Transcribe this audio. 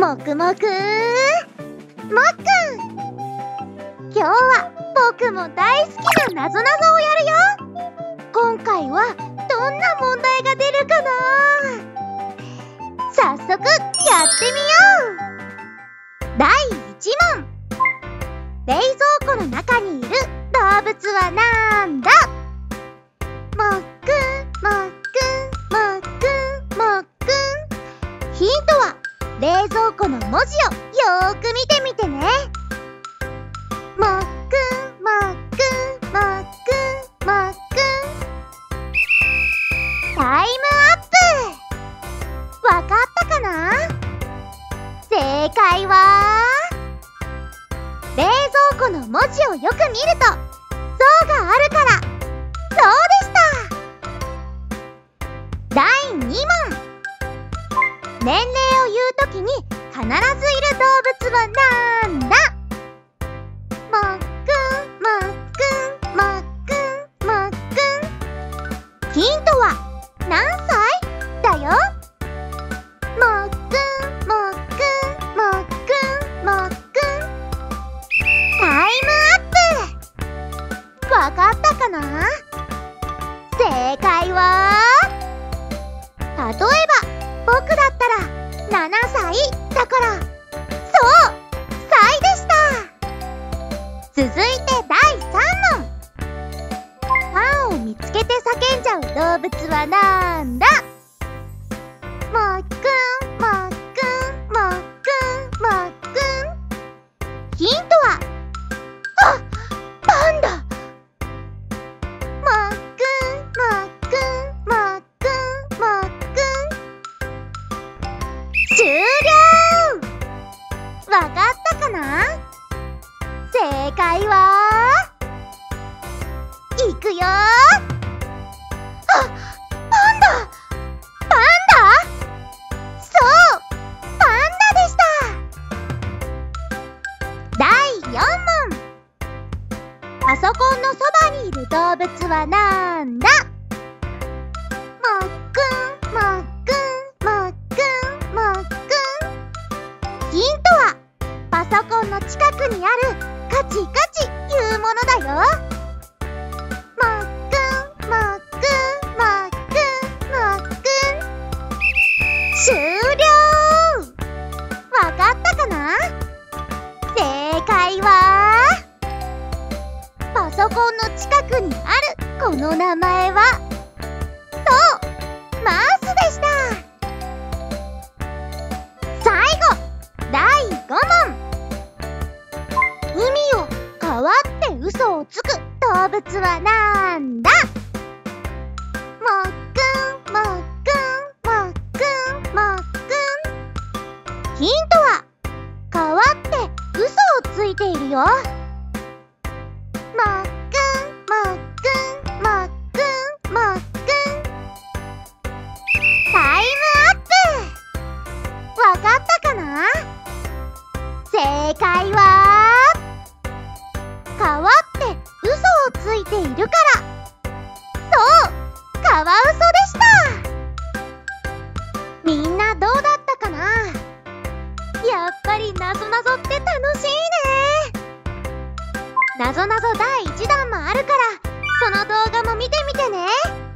もくもくもっくん。今日は僕も大好きななぞなぞをやるよ。今回はどんな問題が出るかな？早速やってみよう。第1問。冷蔵庫の中にいる動物はな冷蔵庫の文字をよーく見てみてね。もっくんもっくんもっくんもっくんタイムアップ。わかったかな？正解は冷蔵庫の文字をよく見ると像があるから。そうでした。第2問。年齢うときに必ずいる動物はなんだ？もっくんもっくんもっくんもっくん。ヒントは何歳？だよ。もっくんもっくんもっくんもっくん。タイムアップ。わかったかな？正解は？例えば僕だったら7歳。だから。そう。歳でした。続いて第3問。パンを見つけて叫んじゃう動物はなわかったかな？正解は？いくよ。あパンだパンダ？そう！パンダでした！第4問パソコンのそばにいる動物はなんだ？にあるカチカチいうものだよ。もっくんもっくんもっくんもっくん。終了。わかったかな？正解はパソコンの近くにあるこの名前は。そうマウ代わって嘘をつく動物はなんだ？もっくんもっくんもっくんもっくん。ヒントは変わって嘘をついているよ。もっなぞなぞ第1弾もあるからその動画も見てみてね。